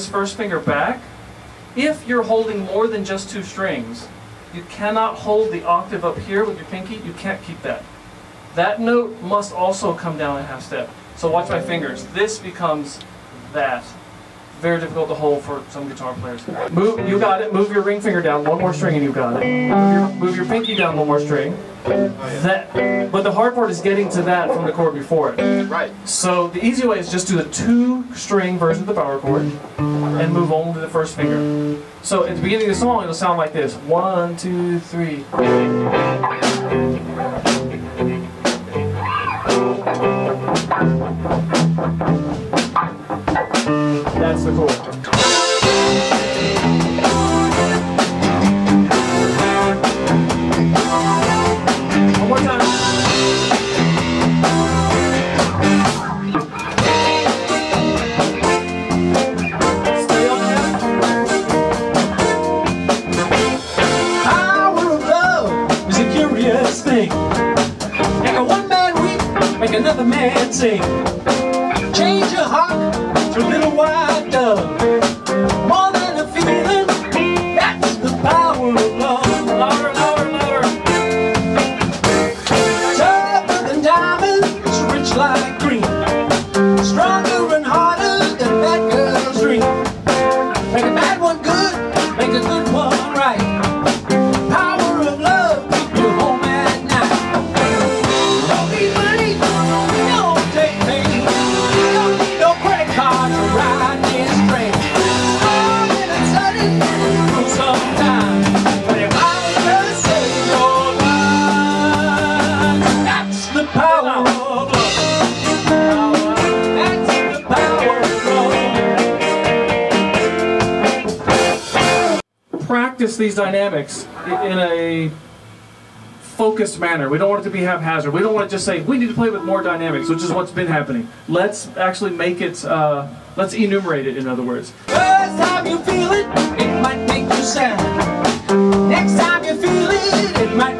this first finger back, if you're holding more than just two strings, you cannot hold the octave up here with your pinky. You can't keep that. That note must also come down a half step. So watch my fingers. This becomes that. Very difficult to hold for some guitar players. Move, you got it. Move your ring finger down one more string and you got it. Move your, move your pinky down one more string. That, but the hard part is getting to that from the chord before it. Right. So the easy way is just do the two string version of the power chord and move only to the first finger. So at the beginning of the song it'll sound like this. One, two, three. Another man sing. Change your heart to a little white dove. Practice these dynamics in a focused manner. We don't want it to be haphazard. We don't want to just say, we need to play with more dynamics, which is what's been happening. Let's actually make it, uh, let's enumerate it, in other words. First time you feel it, it might make you sad. Next time you feel it, it might